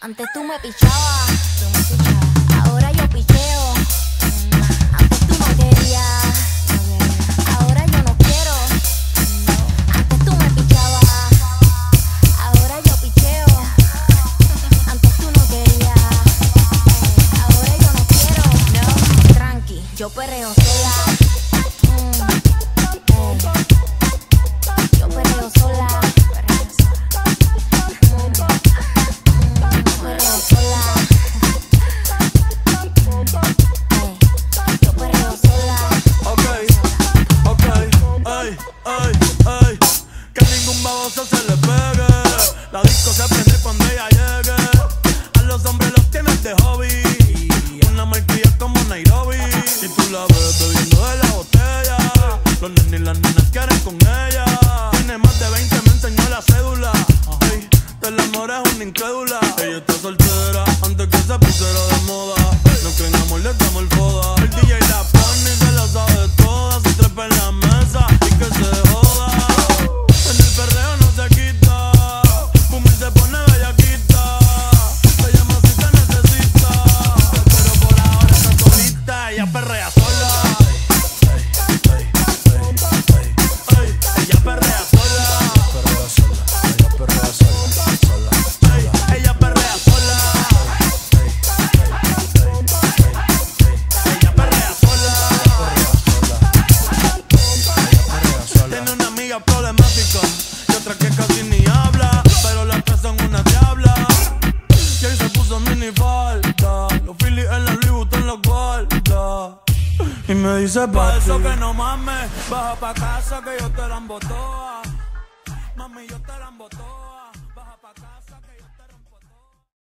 Antes tú me pichabas, ahora yo picheo. Antes tú no querías, ahora yo no quiero. Antes tú me pichabas, ahora yo picheo. Antes tú no querías, ahora yo no quiero. No, tranqui, yo perreo sola. Baboso se le pegue. La disco se prende cuando ella llegue. A los hombres los tienes de hobby. Una marquilla como Nairobi. Si tú la ves bebiendo de la botella, los nenes y las nenas quieren con ella. Tiene más de 20, me enseñó la cédula. Del amor es una incrédula. Ella está soltera antes que se pusiera de moda. Y me dice pa' eso que no mames. Baja pa' casa que yo te la toa. Mami, yo te la toa.